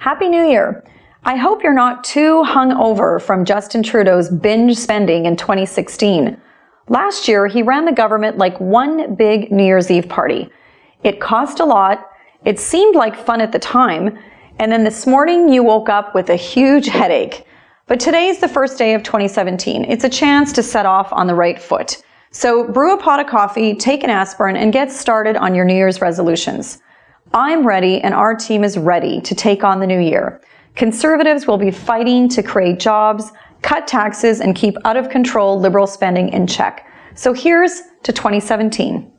Happy New Year! I hope you're not too hung over from Justin Trudeau's binge spending in 2016. Last year, he ran the government like one big New Year's Eve party. It cost a lot, it seemed like fun at the time, and then this morning you woke up with a huge headache. But today's the first day of 2017. It's a chance to set off on the right foot. So brew a pot of coffee, take an aspirin, and get started on your New Year's resolutions. I'm ready and our team is ready to take on the new year. Conservatives will be fighting to create jobs, cut taxes, and keep out of control liberal spending in check. So here's to 2017.